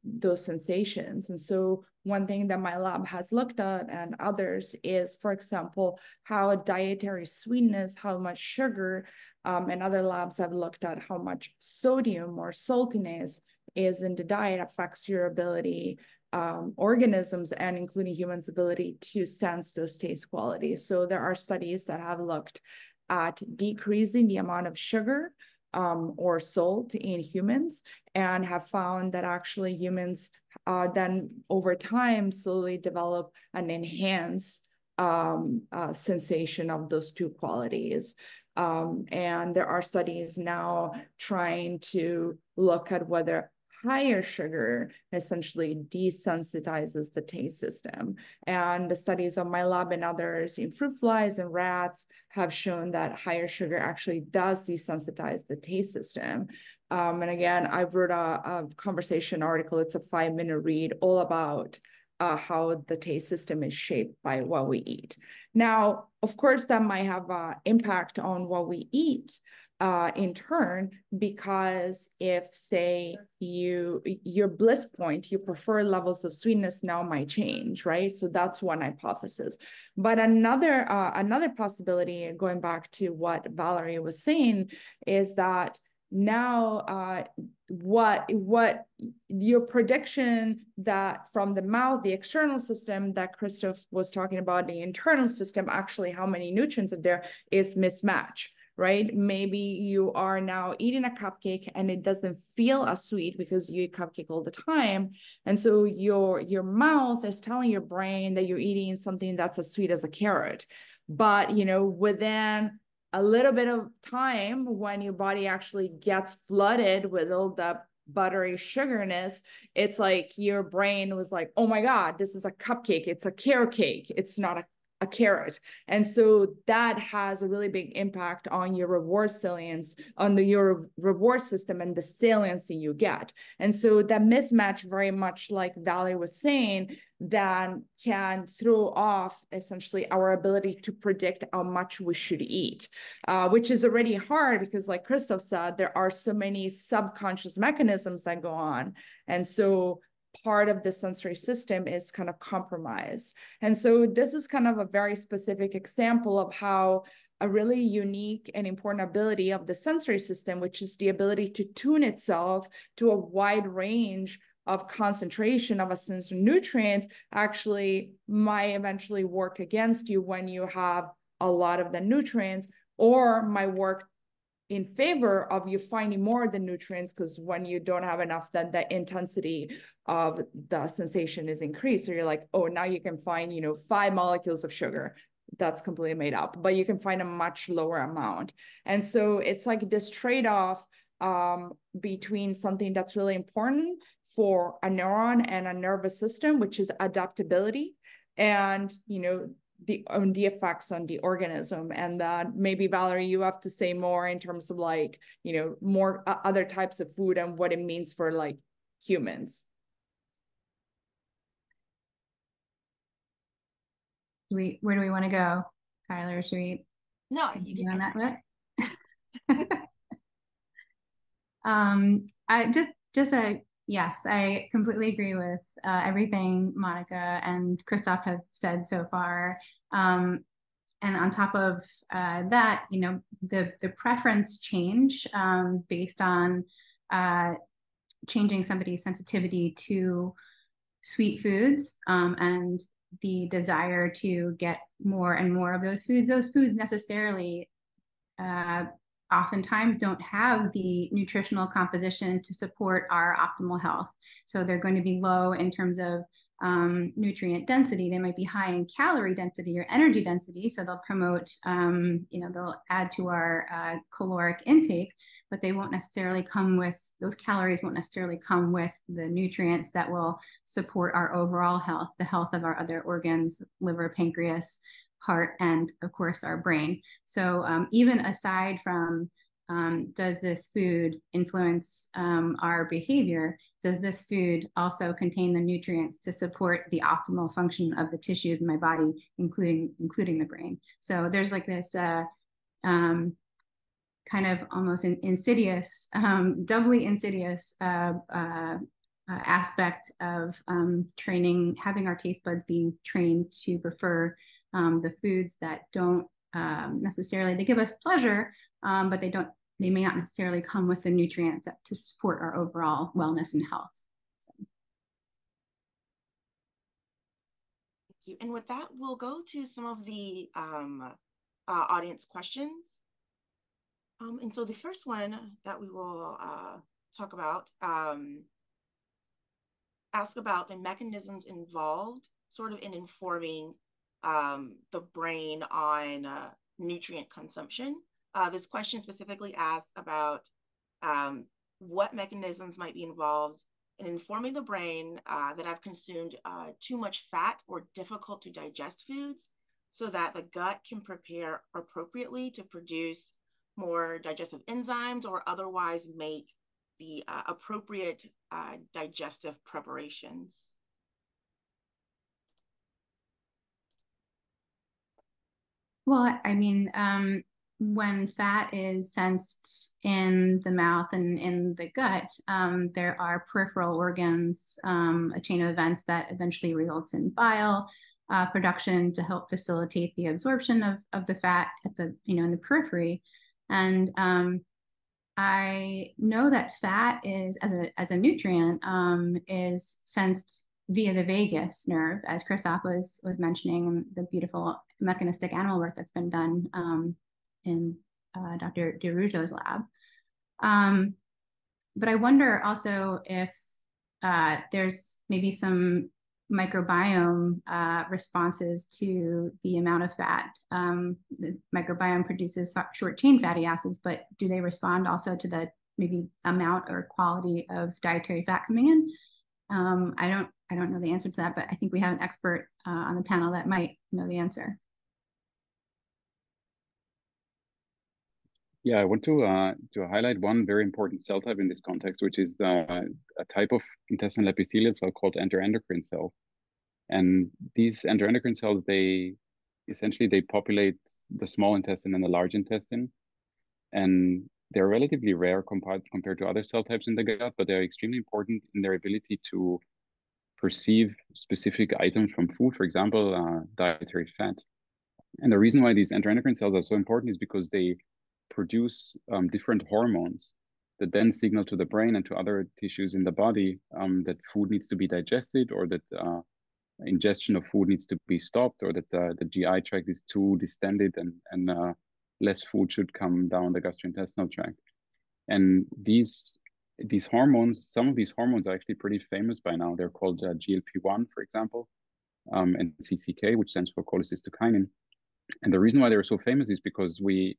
those sensations. And so one thing that my lab has looked at and others is, for example, how dietary sweetness, how much sugar, um, and other labs have looked at how much sodium or saltiness is in the diet affects your ability um, organisms and including humans' ability to sense those taste qualities. So there are studies that have looked at decreasing the amount of sugar um, or salt in humans and have found that actually humans uh, then over time slowly develop an enhanced um, uh, sensation of those two qualities. Um, and there are studies now trying to look at whether higher sugar essentially desensitizes the taste system. And the studies of my lab and others in fruit flies and rats have shown that higher sugar actually does desensitize the taste system. Um, and again, I wrote a, a conversation article, it's a five minute read all about uh, how the taste system is shaped by what we eat. Now, of course, that might have an impact on what we eat, uh, in turn, because if say you your bliss point, your preferred levels of sweetness now might change, right? So that's one hypothesis. But another uh, another possibility, going back to what Valerie was saying, is that now uh, what what your prediction that from the mouth the external system that christoph was talking about the internal system actually how many nutrients are there is mismatch right? Maybe you are now eating a cupcake and it doesn't feel as sweet because you eat cupcake all the time. And so your your mouth is telling your brain that you're eating something that's as sweet as a carrot. But you know, within a little bit of time when your body actually gets flooded with all the buttery sugarness, it's like your brain was like, oh my God, this is a cupcake. It's a carrot cake. It's not a a carrot. And so that has a really big impact on your reward salience, on the, your reward system and the saliency you get. And so that mismatch, very much like Valerie was saying, then can throw off essentially our ability to predict how much we should eat, uh, which is already hard because like Christoph said, there are so many subconscious mechanisms that go on. And so part of the sensory system is kind of compromised. And so this is kind of a very specific example of how a really unique and important ability of the sensory system, which is the ability to tune itself to a wide range of concentration of a sensory nutrient actually might eventually work against you when you have a lot of the nutrients or might work in favor of you finding more of the nutrients because when you don't have enough then the intensity of the sensation is increased. So you're like oh now you can find you know five molecules of sugar. That's completely made up but you can find a much lower amount. And so it's like this trade-off um, between something that's really important for a neuron and a nervous system which is adaptability and you know the on the effects on the organism and that maybe valerie you have to say more in terms of like you know more uh, other types of food and what it means for like humans. Do we where do we want to go tyler should we no you can on that bit um i just just a yes i completely agree with uh, everything monica and christoph have said so far. Um and on top of uh, that you know the the preference change um, based on uh, changing somebody's sensitivity to sweet foods um, and the desire to get more and more of those foods, those foods necessarily uh, oftentimes don't have the nutritional composition to support our optimal health. So they're going to be low in terms of um, nutrient density. They might be high in calorie density or energy density. So they'll promote, um, you know, they'll add to our uh, caloric intake, but they won't necessarily come with those calories won't necessarily come with the nutrients that will support our overall health, the health of our other organs, liver, pancreas, heart, and of course our brain. So um, even aside from um, does this food influence um, our behavior? Does this food also contain the nutrients to support the optimal function of the tissues in my body, including including the brain? So there's like this uh, um, kind of almost an insidious, um, doubly insidious uh, uh, uh, aspect of um, training, having our taste buds being trained to prefer um, the foods that don't um, necessarily they give us pleasure, um, but they don't they may not necessarily come with the nutrients that, to support our overall wellness and health. Thank you. And with that, we'll go to some of the um, uh, audience questions. Um, and so the first one that we will uh, talk about um, ask about the mechanisms involved sort of in informing um, the brain on uh, nutrient consumption. Uh, this question specifically asks about um, what mechanisms might be involved in informing the brain uh, that I've consumed uh, too much fat or difficult to digest foods so that the gut can prepare appropriately to produce more digestive enzymes or otherwise make the uh, appropriate uh, digestive preparations. Well, I mean, um, when fat is sensed in the mouth and in the gut, um, there are peripheral organs, um, a chain of events that eventually results in bile uh, production to help facilitate the absorption of, of the fat at the, you know, in the periphery. And um, I know that fat is, as a, as a nutrient, um, is sensed via the vagus nerve, as Christoph was, was mentioning, the beautiful mechanistic animal work that's been done um, in uh, Dr. de Araujo's lab. Um, but I wonder also if uh, there's maybe some microbiome uh, responses to the amount of fat. Um, the microbiome produces short chain fatty acids, but do they respond also to the maybe amount or quality of dietary fat coming in? Um, I don't I don't know the answer to that, but I think we have an expert uh, on the panel that might know the answer. Yeah, I want to uh, to highlight one very important cell type in this context, which is uh, a type of intestinal epithelial cell called enteroendocrine cell. And these enteroendocrine cells, they essentially they populate the small intestine and the large intestine, and they're relatively rare compared compared to other cell types in the gut, but they're extremely important in their ability to perceive specific items from food, for example, uh, dietary fat. And the reason why these enteroendocrine cells are so important is because they produce um, different hormones that then signal to the brain and to other tissues in the body um, that food needs to be digested or that uh, ingestion of food needs to be stopped or that uh, the GI tract is too distended and, and uh, less food should come down the gastrointestinal tract. And these these hormones, some of these hormones are actually pretty famous by now. They're called uh, GLP-1, for example, um, and CCK, which stands for cholecystokinin. And the reason why they're so famous is because we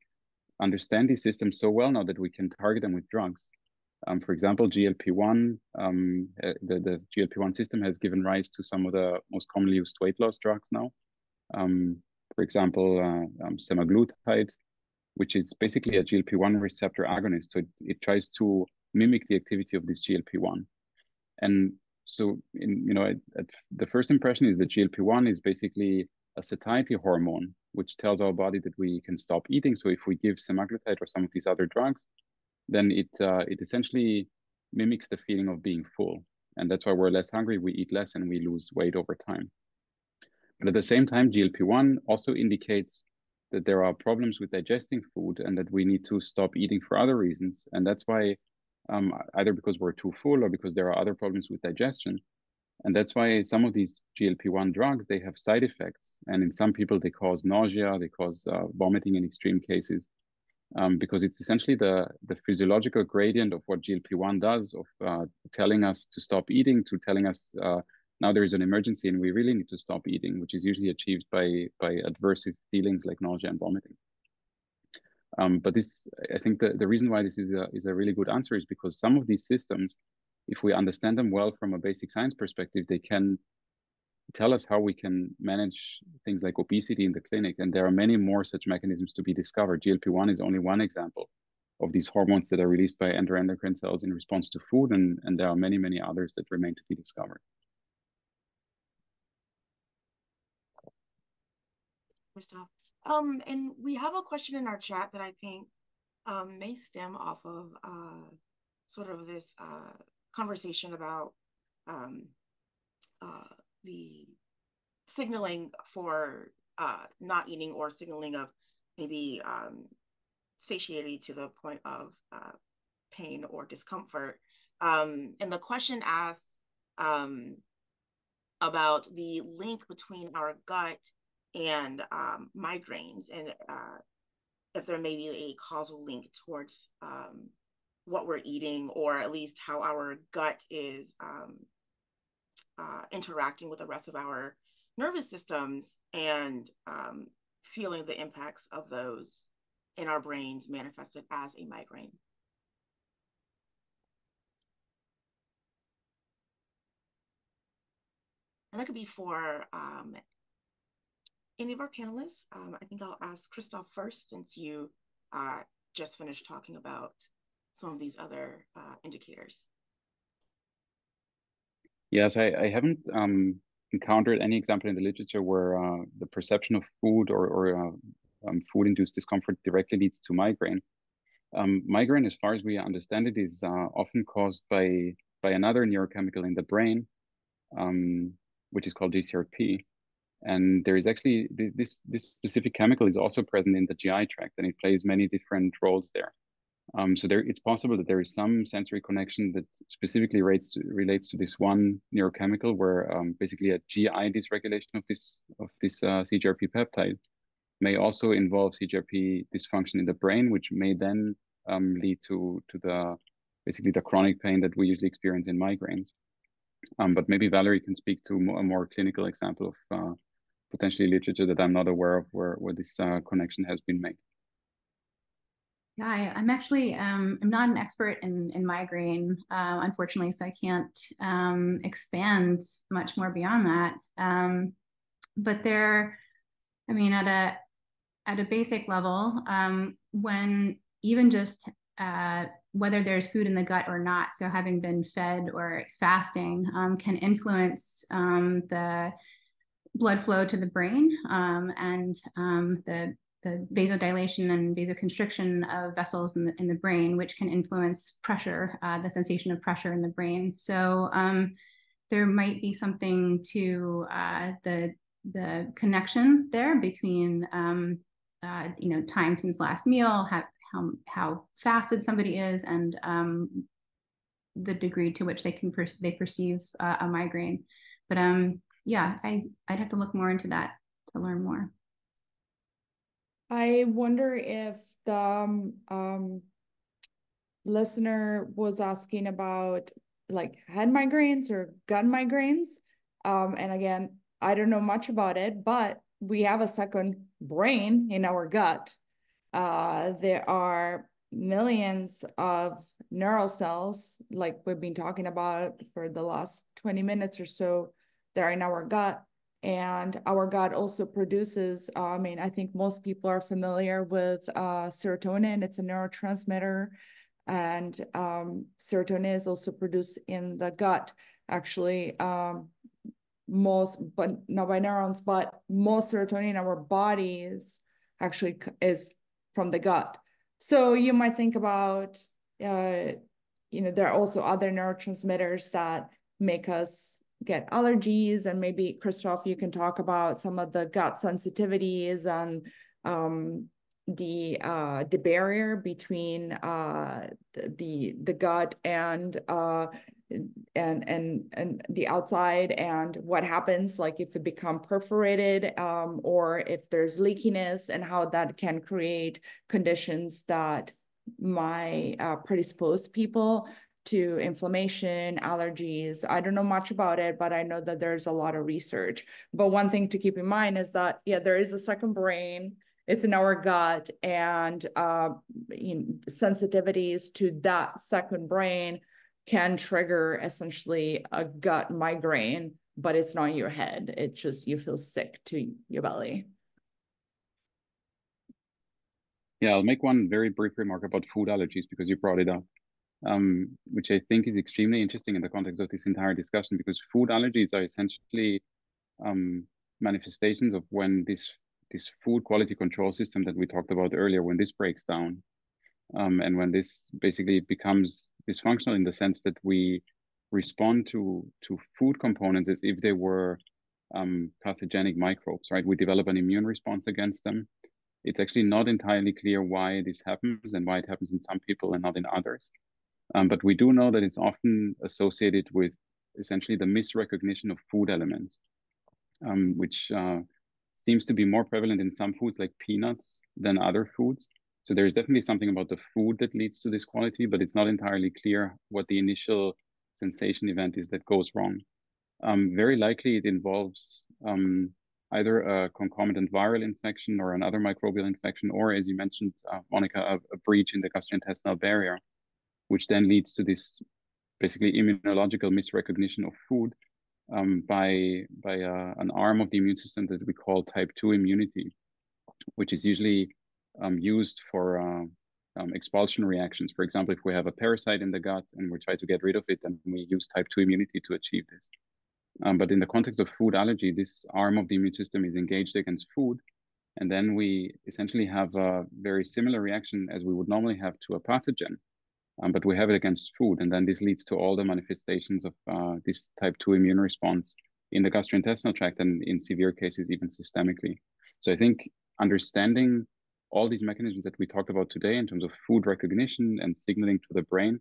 understand these systems so well now that we can target them with drugs. Um, for example, GLP-1, um, uh, the, the GLP-1 system has given rise to some of the most commonly used weight loss drugs now. Um, for example, uh, um, semaglutide, which is basically a GLP-1 receptor agonist. So it, it tries to mimic the activity of this GLP-1. And so, in, you know, at, at the first impression is that GLP-1 is basically a satiety hormone, which tells our body that we can stop eating. So if we give semaglutide or some of these other drugs, then it uh, it essentially mimics the feeling of being full, and that's why we're less hungry. We eat less and we lose weight over time. But at the same time, GLP-1 also indicates that there are problems with digesting food and that we need to stop eating for other reasons. And that's why um, either because we're too full or because there are other problems with digestion. And that's why some of these GLP-1 drugs, they have side effects. And in some people, they cause nausea, they cause uh, vomiting in extreme cases, um, because it's essentially the, the physiological gradient of what GLP-1 does of uh, telling us to stop eating to telling us uh, now there is an emergency and we really need to stop eating, which is usually achieved by, by adverse feelings like nausea and vomiting. Um, but this, I think the, the reason why this is a, is a really good answer is because some of these systems, if we understand them well from a basic science perspective, they can tell us how we can manage things like obesity in the clinic. And there are many more such mechanisms to be discovered. GLP-1 is only one example of these hormones that are released by enteroendocrine cells in response to food. And, and there are many, many others that remain to be discovered. Christoph. Um, and we have a question in our chat that I think um, may stem off of uh, sort of this uh, conversation about um, uh, the signaling for uh, not eating or signaling of maybe um, satiety to the point of uh, pain or discomfort. Um, and the question asks um, about the link between our gut and um, migraines, and uh, if there may be a causal link towards um, what we're eating, or at least how our gut is um, uh, interacting with the rest of our nervous systems and um, feeling the impacts of those in our brains manifested as a migraine. And that could be for um, any of our panelists. Um, I think I'll ask Christoph first, since you uh, just finished talking about some of these other uh, indicators. Yes, I, I haven't um, encountered any example in the literature where uh, the perception of food or, or uh, um, food-induced discomfort directly leads to migraine. Um, migraine, as far as we understand it, is uh, often caused by by another neurochemical in the brain, um, which is called GCRP. And there is actually this this specific chemical is also present in the GI tract, and it plays many different roles there. Um, so there, it's possible that there is some sensory connection that specifically relates to, relates to this one neurochemical, where um, basically a GI dysregulation of this of this uh, CGRP peptide may also involve CGRP dysfunction in the brain, which may then um, lead to to the basically the chronic pain that we usually experience in migraines. Um, but maybe Valerie can speak to a more clinical example of uh, potentially literature that I'm not aware of where, where this uh, connection has been made. Yeah, I, am actually um, I'm not an expert in in migraine, uh, unfortunately, so I can't um, expand much more beyond that. Um, but there, I mean, at a at a basic level, um, when even just uh, whether there's food in the gut or not, so having been fed or fasting um, can influence um, the blood flow to the brain and the, the vasodilation and vasoconstriction of vessels in the, in the brain, which can influence pressure, uh, the sensation of pressure in the brain. So um, there might be something to uh, the the connection there between um, uh, you know time since last meal, ha- how how fasted somebody is and um, the degree to which they can per- they perceive uh, a migraine. But um, yeah, I I'd have to look more into that to learn more. I wonder if the um, um, listener was asking about like head migraines or gut migraines. Um, and again, I don't know much about it, but we have a second brain in our gut. Uh, there are millions of neural cells, like we've been talking about for the last 20 minutes or so, that are in our gut. And our gut also produces, uh, I mean, I think most people are familiar with uh, serotonin. It's a neurotransmitter. And um, serotonin is also produced in the gut. Actually, um, most, but not by neurons, but most serotonin in our bodies actually is from the gut. So you might think about, uh, you know, there are also other neurotransmitters that make us get allergies, and maybe Christoph, you can talk about some of the gut sensitivities and um, the uh, the barrier between uh, the the gut and uh, and and and the outside and what happens like if it become perforated um, or if there's leakiness and how that can create conditions that might uh, predispose people to inflammation, allergies. I don't know much about it, but I know that there's a lot of research. But one thing to keep in mind is that, yeah, there is a second brain. It's in our gut, and uh, you know, sensitivities to that second brain can trigger essentially a gut migraine, but it's not your head. It's just you feel sick to your belly. Yeah, I'll make one very brief remark about food allergies because you brought it up, um, which I think is extremely interesting in the context of this entire discussion because food allergies are essentially um, manifestations of when this this food quality control system that we talked about earlier, when this breaks down, um, and when this basically becomes dysfunctional in the sense that we respond to to food components as if they were um, pathogenic microbes, right? We develop an immune response against them. It's actually not entirely clear why this happens and why it happens in some people and not in others. Um, but we do know that it's often associated with essentially the misrecognition of food elements, um, which uh, seems to be more prevalent in some foods like peanuts than other foods. So there's definitely something about the food that leads to this quality, but it's not entirely clear what the initial sensation event is that goes wrong. Um, very likely it involves um, either a concomitant viral infection or another microbial infection, or as you mentioned, uh, Monica, a, a, breach in the gastrointestinal barrier, which then leads to this basically immunological misrecognition of food um, by, by uh, an arm of the immune system that we call type 2 immunity, which is usually um, used for uh, um, expulsion reactions. For example, if we have a parasite in the gut and we try to get rid of it, then we use type 2 immunity to achieve this. Um, but in the context of food allergy, this arm of the immune system is engaged against food. And then we essentially have a very similar reaction as we would normally have to a pathogen, um, but we have it against food. And then this leads to all the manifestations of uh, this type 2 immune response in the gastrointestinal tract and in severe cases, even systemically. So I think understanding all these mechanisms that we talked about today in terms of food recognition and signaling to the brain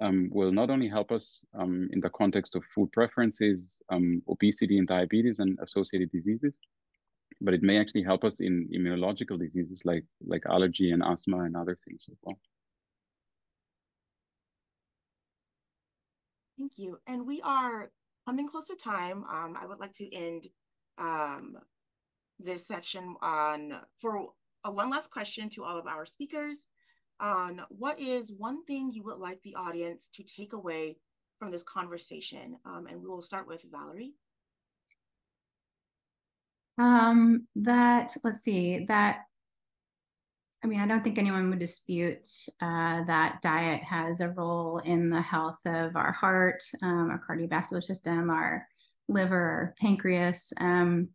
um, will not only help us um, in the context of food preferences, um, obesity and diabetes and associated diseases, but it may actually help us in immunological diseases like, like allergy and asthma and other things as well. Thank you. And we are coming close to time. Um, I would like to end um, this section on for a one last question to all of our speakers on what is one thing you would like the audience to take away from this conversation? Um, and we will start with Valerie. Um, that, let's see, that, I mean, I don't think anyone would dispute uh, that diet has a role in the health of our heart, um, our cardiovascular system, our liver, our pancreas. Um,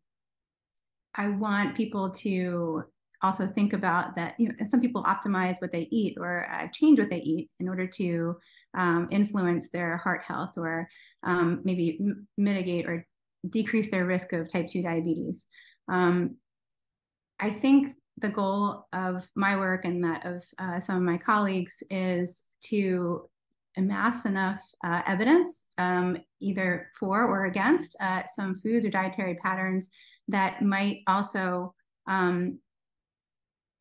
I want people to also think about that you know some people optimize what they eat or uh, change what they eat in order to um, influence their heart health or um, maybe m- mitigate or decrease their risk of type 2 diabetes um, i think the goal of my work and that of uh, some of my colleagues is to amass enough uh, evidence, um, either for or against uh, some foods or dietary patterns that might also um,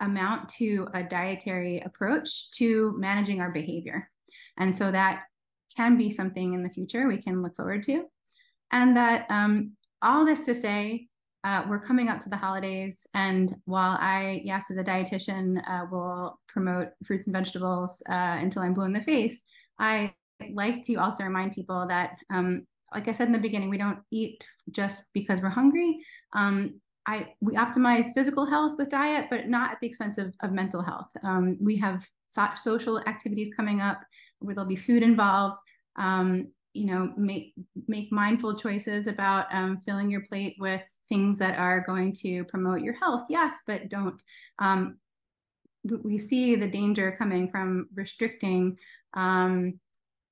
amount to a dietary approach to managing our behavior. And so that can be something in the future we can look forward to. And that um, all this to say, uh, we're coming up to the holidays. And while I, yes, as a dietitian, uh, will promote fruits and vegetables uh, until I'm blue in the face, I like to also remind people that, um, like I said in the beginning, we don't eat just because we're hungry. Um, I, we optimize physical health with diet, but not at the expense of, of mental health. Um, we have so social activities coming up where there'll be food involved. Um, you know, make make mindful choices about um, filling your plate with things that are going to promote your health. Yes, but don't. Um, we see the danger coming from restricting um,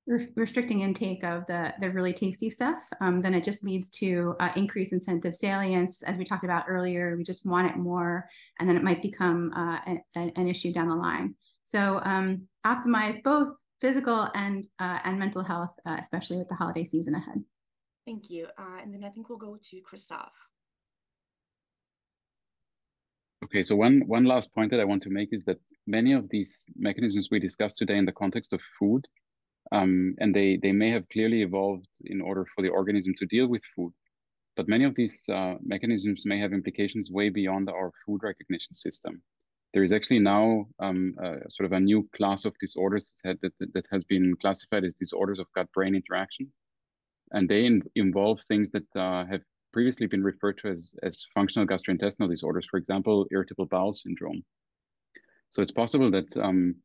re- restricting intake of the the really tasty stuff. Um, then it just leads to uh, increased incentive salience, as we talked about earlier. We just want it more, and then it might become uh, an, an issue down the line. So um, optimize both physical and uh, and mental health, uh, especially with the holiday season ahead. Thank you. Uh, and then I think we'll go to Christoph. Okay, so one one last point that I want to make is that many of these mechanisms we discussed today in the context of food, um, and they they may have clearly evolved in order for the organism to deal with food, but many of these uh, mechanisms may have implications way beyond our food recognition system there is actually now um, uh, sort of a new class of disorders that, that, that has been classified as disorders of gut-brain interactions. And they in, involve things that uh, have previously been referred to as, as functional gastrointestinal disorders, for example, irritable bowel syndrome. So it's possible that um,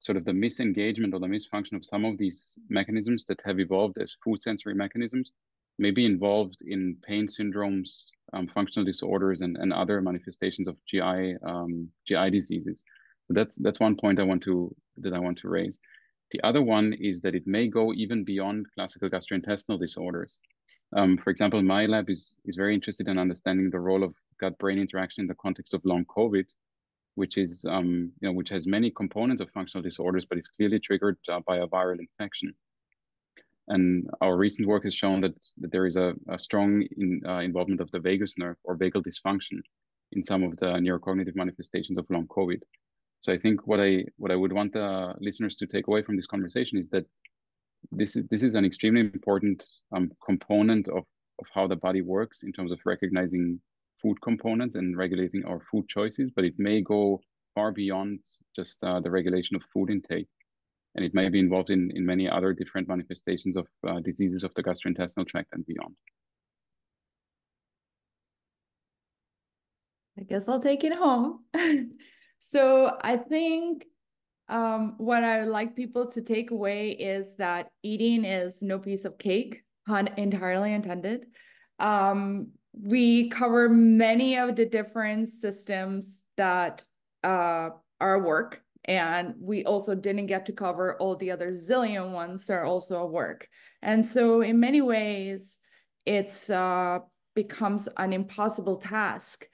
sort of the misengagement or the misfunction of some of these mechanisms that have evolved as food sensory mechanisms may be involved in pain syndromes, um, functional disorders, and, and other manifestations of GI um, GI diseases. So that's that's one point I want to that I want to raise. The other one is that it may go even beyond classical gastrointestinal disorders. Um, for example, my lab is is very interested in understanding the role of gut-brain interaction in the context of long COVID, which is um, you know which has many components of functional disorders, but is clearly triggered uh, by a viral infection. And our recent work has shown that, that there is a, a strong in, uh, involvement of the vagus nerve or vagal dysfunction in some of the neurocognitive manifestations of long COVID. So I think what I what I would want the listeners to take away from this conversation is that this is this is an extremely important um, component of of how the body works in terms of recognizing food components and regulating our food choices, but it may go far beyond just uh, the regulation of food intake and it may be involved in, in many other different manifestations of uh, diseases of the gastrointestinal tract and beyond. I guess I'll take it home. so I think um, what I would like people to take away is that eating is no piece of cake, entirely intended. Um, we cover many of the different systems that uh, are work and we also didn't get to cover all the other zillion ones that are also at work. And so in many ways, it's uh, becomes an impossible task,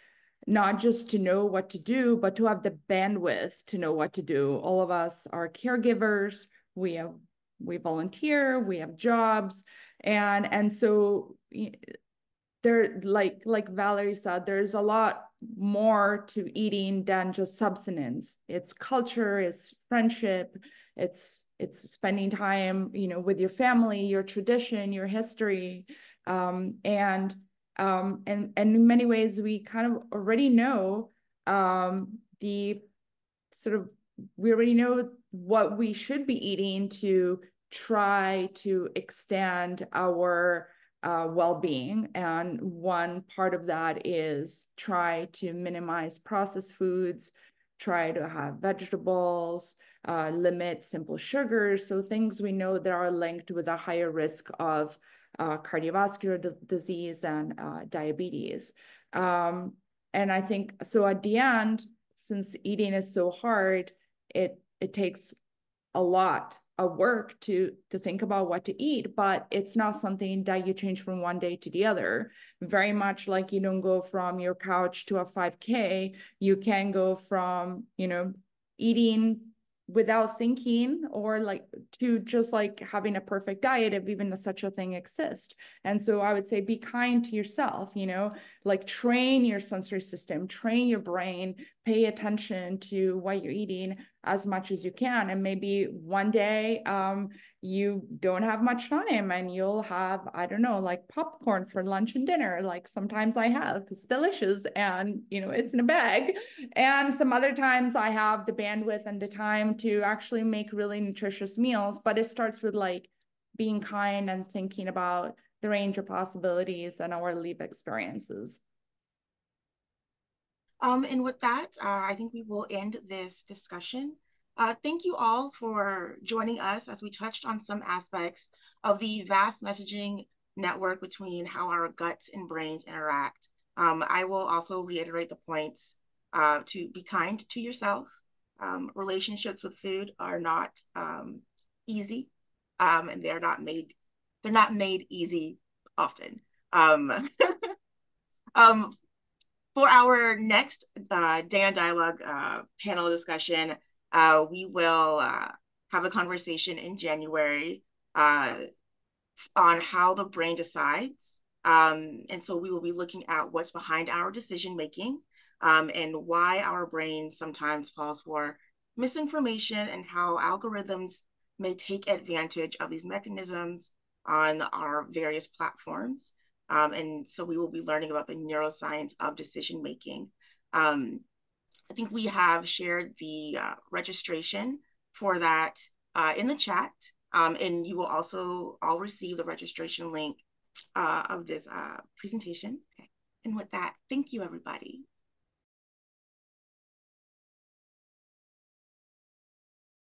not just to know what to do, but to have the bandwidth to know what to do. All of us are caregivers. We have we volunteer. We have jobs, and and so there, like like Valerie said, there's a lot more to eating than just substance. It's culture, it's friendship, it's it's spending time, you know, with your family, your tradition, your history, um, and um, and and in many ways we kind of already know um, the sort of we already know what we should be eating to try to extend our uh, well-being. And one part of that is try to minimize processed foods try to have vegetables uh, limit simple sugars. So things we know that are linked with a higher risk of uh, cardiovascular disease and uh, diabetes. Um, and i think so at the end since eating is so hard it it takes a lot of work to to think about what to eat but it's not something that you change from one day to the other. Very much like you don't go from your couch to a 5k you can go from you know eating without thinking or like to just like having a perfect diet if even such a thing exists. And so i would say be kind to yourself you know like train your sensory system train your brain pay attention to what you're eating as much as you can. And maybe one day um, you don't have much time and you'll have i don't know like popcorn for lunch and dinner like sometimes i have. It's delicious and you know it's in a bag. And some other times i have the bandwidth and the time to actually make really nutritious meals but it starts with like being kind and thinking about the range of possibilities and our leap experiences um, and with that, uh, I think we will end this discussion. Uh, thank you all for joining us as we touched on some aspects of the vast messaging network between how our guts and brains interact. Um, I will also reiterate the points uh, to be kind to yourself. Um, relationships with food are not um, easy, um, and they're not made they're not made easy often. For our next uh, Dana Dialogue uh, panel discussion, uh, we will uh, have a conversation in January uh, on how the brain decides. Um, and so we will be looking at what's behind our decision making um, and why our brain sometimes falls for misinformation and how algorithms may take advantage of these mechanisms on our various platforms. Um, and so we will be learning about the neuroscience of decision making. Um, I think we have shared the uh, registration for that uh, in the chat. Um, and you will also all receive the registration link uh, of this uh, presentation. And with that, thank you, everybody.